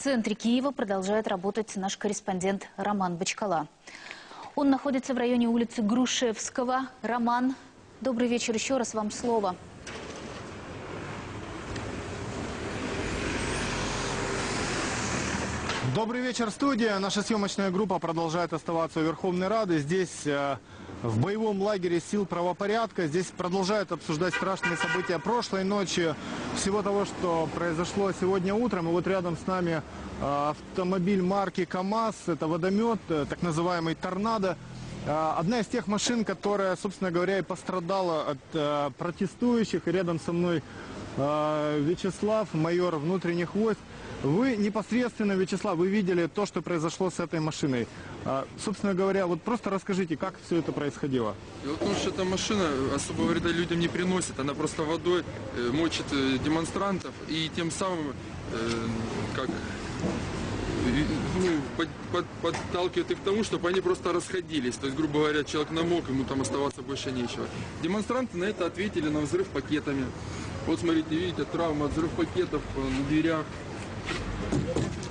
центре Киева продолжает работать наш корреспондент Роман Бочкала. Он находится в районе улицы Грушевского. Роман, добрый вечер еще раз, вам слово. Добрый вечер, студия. Наша съемочная группа продолжает оставаться у Верховной Рады. Здесь, э, в боевом лагере сил правопорядка, здесь продолжают обсуждать страшные события прошлой ночи, всего того, что произошло сегодня утром. И вот рядом с нами э, автомобиль марки КАМАЗ, это водомет, э, так называемый «Торнадо». Э, Одна из тех машин, которая, собственно говоря, и пострадала от э, протестующих. И рядом со мной э, Вячеслав, майор внутренних войск. Вы непосредственно, Вячеслав, вы видели то, что произошло с этой машиной. А, собственно говоря, вот просто расскажите, как все это происходило. Дело в том, что эта машина особо вреда людям не приносит. Она просто водой э, мочит э, демонстрантов и тем самым, э, как ну, под- под- подталкивает их к тому, чтобы они просто расходились. То есть, грубо говоря, человек намок, ему там оставаться больше нечего. Демонстранты на это ответили на взрыв пакетами. Вот смотрите, видите, травма от взрыв пакетов э, на дверях.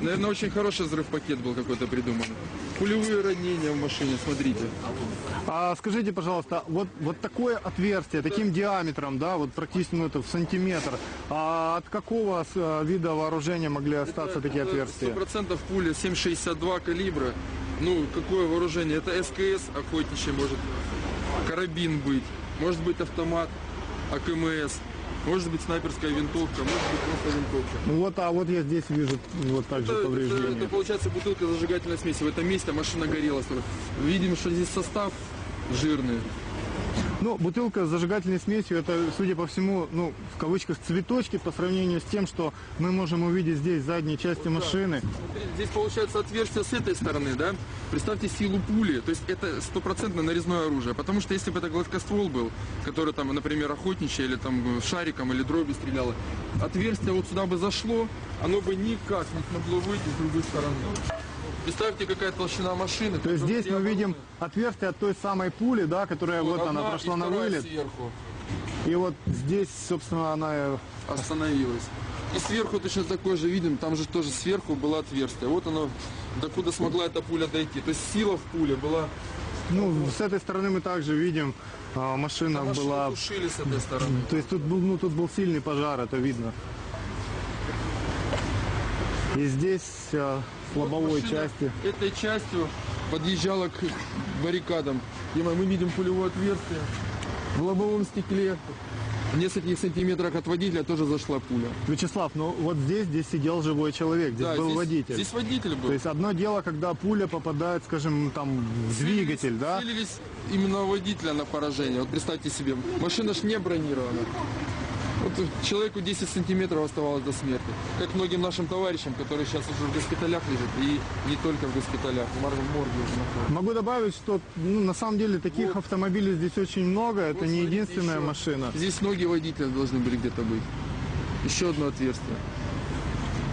Наверное, очень хороший взрыв пакет был какой-то придуман. Пулевые ранения в машине, смотрите. А скажите, пожалуйста, вот, вот такое отверстие, таким диаметром, да, вот практически ну, это в сантиметр, а от какого э, вида вооружения могли остаться такие отверстия? процентов пуля 7,62 калибра. Ну, какое вооружение? Это СКС охотничий может. Карабин быть. Может быть автомат АКМС. Может быть снайперская винтовка. Может быть просто винтовка. Ну вот, а вот я здесь вижу вот также Это, это- повреждения. это получается бутылка зажигательной смеси. В этом месте машина горела. Видим, что здесь состав жирный. Ну, бутылка с зажигательной смесью, это, судя по всему, ну, в кавычках, цветочки по сравнению с тем, что мы можем увидеть здесь в задней части машины. Смотрите, Здесь получается отверстие с этой стороны, да? Представьте силу пули. То есть это стопроцентно нарезное оружие. Потому что если бы это гладкоствол был, который там, например, охотничий или там шариком или дробью стреляло, отверстие вот сюда бы зашло, оно бы никак не смогло выйти с другой стороны. Представьте, какая толщина машины. То есть здесь мы видим отверстие от той самой пули, да, которая вот, она прошла на вылет. сверху И вот здесь, собственно, она остановилась. И сверху точно такое же видим, там же тоже сверху было отверстие. Вот оно, докуда смогла эта пуля дойти. То есть сила в пуле была Ну, с этой стороны мы также видим, а, машина Машину была... тушили с этой стороны. То есть тут был, ну, тут был сильный пожар, это видно. И здесь а, с лобовой Машина части. Этой частью подъезжала к баррикадам. И мы видим пулевое отверстие. В лобовом стекле в нескольких сантиметрах от водителя тоже зашла пуля. Вячеслав, ну вот здесь, здесь сидел живой человек, здесь Да, был здесь, водитель. Здесь водитель был. То есть одно дело, когда пуля попадает, скажем, там в двигатель, да? Целились именно водителя на поражение. Вот представьте себе, машина ж не бронирована. Вот человеку 10 сантиметров оставалось до смерти. Как многим нашим товарищам, которые сейчас уже в госпиталях лежат, и не только в госпиталях, в мор- в морге уже находятся. Могу добавить, что ну, на самом деле таких Вот. автомобилей здесь очень много, это Вот не единственная еще. машина. Здесь ноги водителя должны были где-то быть. Еще одно отверстие.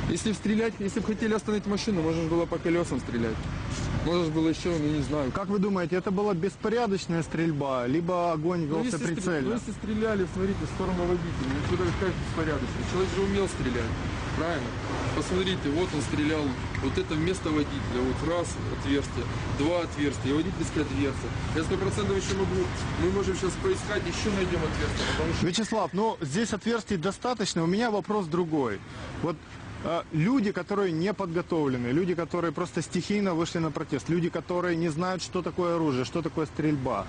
Если стрелять, если бы хотели остановить машину, можно было по колесам стрелять. Же было еще, ну не знаю. Как вы думаете, это была беспорядочная стрельба, либо огонь Ну, велся стр- ну, прицельно? если стреляли, смотрите, в сторону водителя, ну сюда как беспорядочно. Человек же умел стрелять, правильно? Посмотрите, вот он стрелял, вот это вместо водителя, вот раз отверстие, два отверстия, водительское отверстие. Я сто процентов еще могу, мы можем сейчас поискать, еще найдем отверстие, что Вячеслав, ну здесь отверстий достаточно. У меня вопрос другой. Вот люди, которые не подготовлены, люди, которые просто стихийно вышли на протест, люди, которые не знают, что такое оружие, что такое стрельба.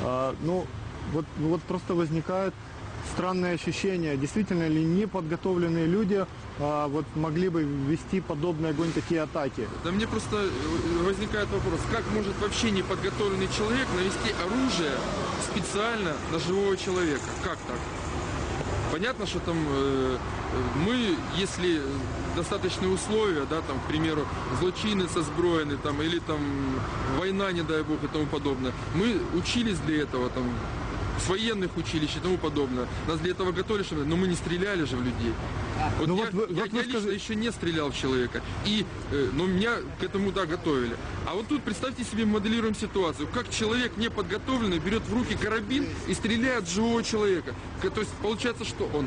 э, ну, вот, вот просто возникает странное ощущение, действительно ли неподготовленные люди э, вот могли бы вести подобный огонь, такие атаки. Да мне просто э, возникает вопрос, как может вообще неподготовленный человек навести оружие специально на живого человека? Как так? Понятно, что там э, э, мы, если достаточные условия, да, там, к примеру, злочинец озброенный, там, или там война, не дай бог, и тому подобное, мы учились для этого, там, с военных училищ и тому подобное. Нас для этого готовили, чтобы- но мы не стреляли же в людей. Вот Ну я, вот я- вот вы я лично скажи- еще не стрелял в человека. И, э, но меня к этому, да, готовили. А вот тут представьте себе, моделируем ситуацию. Как человек неподготовленный берет в руки карабин и стреляет в живого человека. То есть получается, что он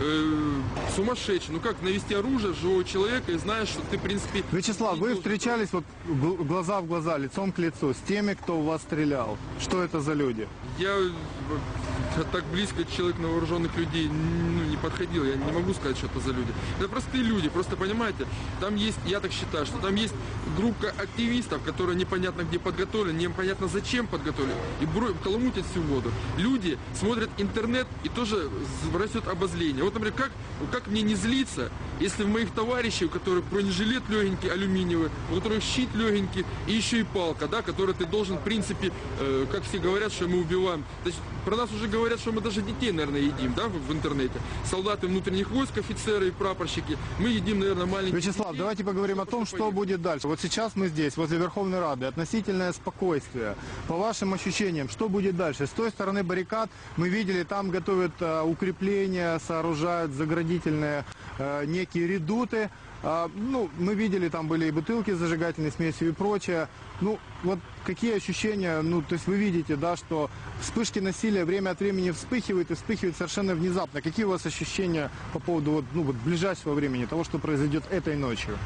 э, сумасшедший. Ну как навести оружие живого человека и знаешь, что ты, в принципе... Вячеслав, вы встречались вот гл- глаза в глаза, лицом к лицу с теми, кто у вас стрелял. Что это за люди? Я так близко человек на вооруженных людей ну, не подходил. Я не могу сказать, что это за люди. Это простые люди. Просто понимаете, там есть, я так считаю, что там есть группа активистов, которые непонятно где подготовлены, непонятно зачем подготовлены, и бро- каламутят всю воду. Люди смотрят интернет и тоже растет обозление. Вот, например, как, как мне не злиться, если в моих товарищей, у которых бронежилет легенький, алюминиевый, у которых щит легенький, и еще и палка, да, которой ты должен, в принципе, э, как все говорят, что мы убиваем. То есть про нас уже говорят, что мы даже детей, наверное, едим, да, в, интернете. Солдаты внутренних войск, офицеры и прапорщики. Мы едим, наверное, маленьких Вячеслав, детей. давайте поговорим о том, Просто что поедем. будет дальше. Вот сейчас мы здесь, возле Верховной Рады, относительное спокойствие. По вашим ощущениям, что будет дальше? С той стороны баррикад мы видели, там готовят э, укрепления, сооружают заградительные э, некие редуты. А, ну, мы видели, там были и бутылки с зажигательной смесью и прочее. Ну, вот какие ощущения, ну, то есть вы видите, да, что вспышки насилия время от времени вспыхивают и вспыхивают совершенно внезапно. Какие у вас ощущения по поводу вот, ну, вот ближайшего времени, того, что произойдет этой ночью?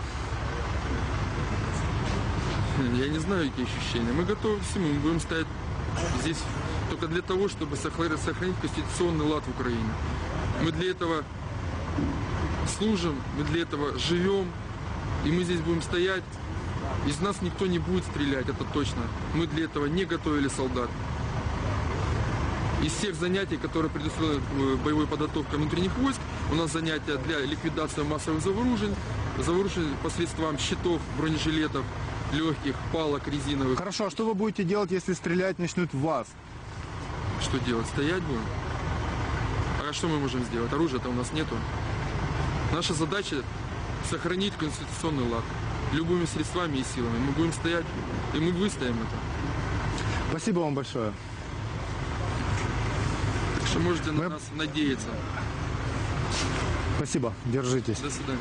Я не знаю, какие ощущения. Мы готовы всему. Мы будем стоять здесь только для того, чтобы сохранить конституционный лад в Украине. Мы для этого служим, мы для этого живем, и мы здесь будем стоять. Из нас никто не будет стрелять, это точно. Мы для этого не готовили солдат. Из всех занятий, которые предусмотрены э, боевой подготовкой внутренних войск, у нас занятия для ликвидации массовых заворужень, заворужень посредством щитов, бронежилетов, легких, палок резиновых. Хорошо, а что вы будете делать, если стрелять начнут в вас? Что делать? Стоять будем? А что мы можем сделать? Оружия-то у нас нету. Наша задача сохранить конституционный лад. Любыми средствами и силами. Мы будем стоять, и мы выстоим это. Спасибо вам большое. Так что можете на Мы- нас надеяться. Спасибо, держитесь. До свидания.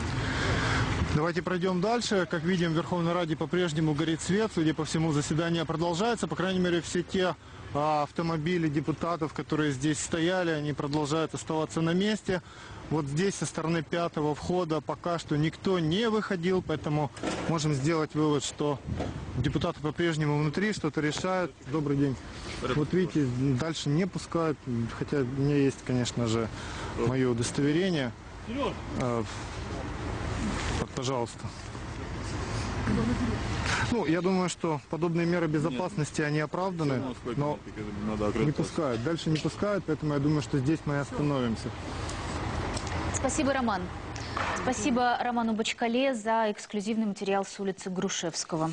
Давайте пройдем дальше. Как видим, в Верховной Раде по-прежнему горит свет. Судя по всему, заседание продолжается. По крайней мере, все те а, автомобили депутатов, которые здесь стояли, они продолжают оставаться на месте. Вот здесь, со стороны пятого входа, пока что никто не выходил, поэтому можем сделать вывод, что депутаты по-прежнему внутри что-то решают. Добрый день. Вот видите, дальше не пускают, хотя у меня есть, конечно же, мое удостоверение. Пожалуйста. Ну, я думаю, что подобные меры безопасности, они оправданы, но не пускают. Дальше не пускают, поэтому я думаю, что здесь мы и остановимся. Спасибо, Роман. Спасибо Роману Бочкале за эксклюзивный материал с улицы Грушевского.